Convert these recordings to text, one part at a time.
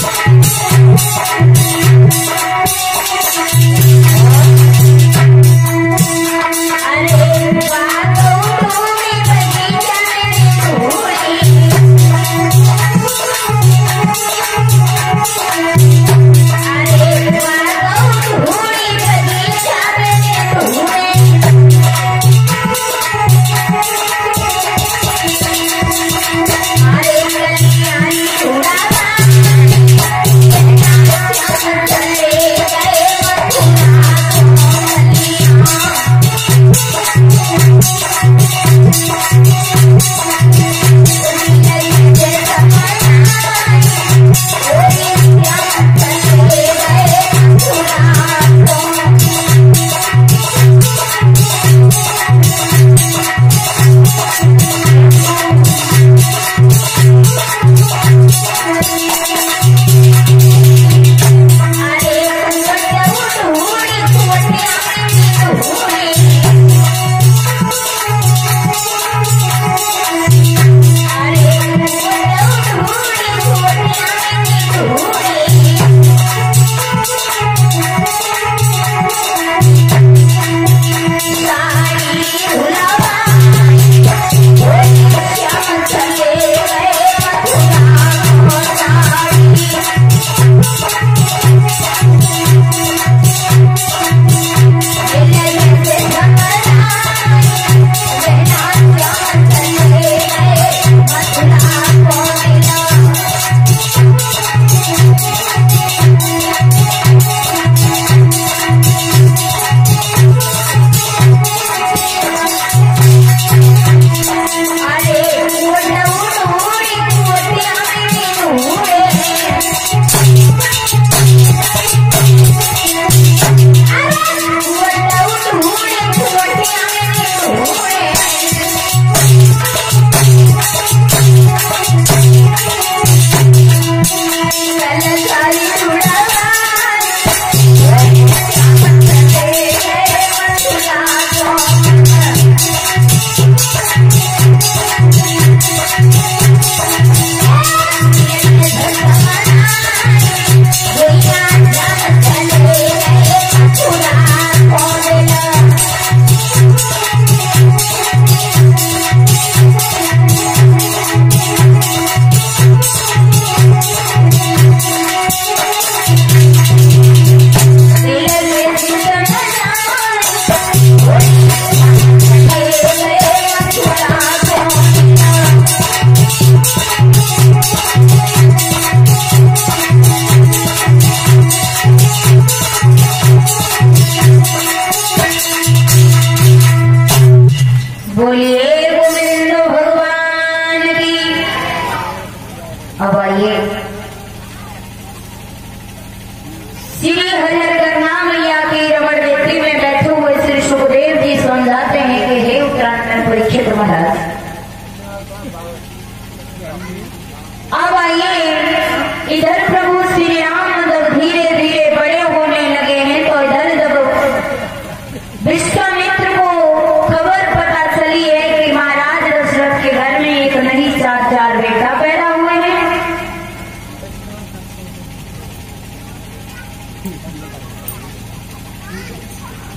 Thank you.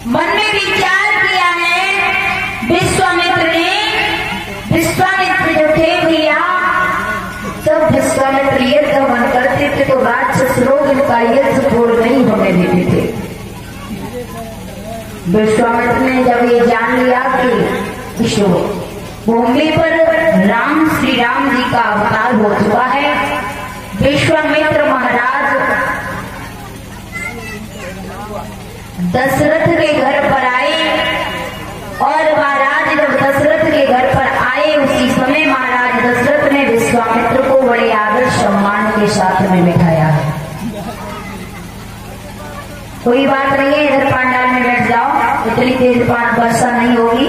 मन में विचार किया है। विश्वामित्र ने, विश्वामित्र जो थे भैया जब विश्वामित्र यज्ञ मन करते थे तो राक्षस लोग इनका यज्ञ पूर्ण नहीं होने देते थे। विश्वामित्र ने जब ये जान लिया कि विश्व भूमि पर राम, श्री राम जी का अवतार हो चुका है, विश्वामित्र महाराज दशरथ के घर पर आए और महाराज जब दशरथ के घर पर आए, उसी समय महाराज दशरथ ने विश्वामित्र को बड़े आदर सम्मान के साथ में बिठाया। कोई बात नहीं है, इधर पांडाल में बैठ जाओ, इतनी तेज वर्षा नहीं होगी।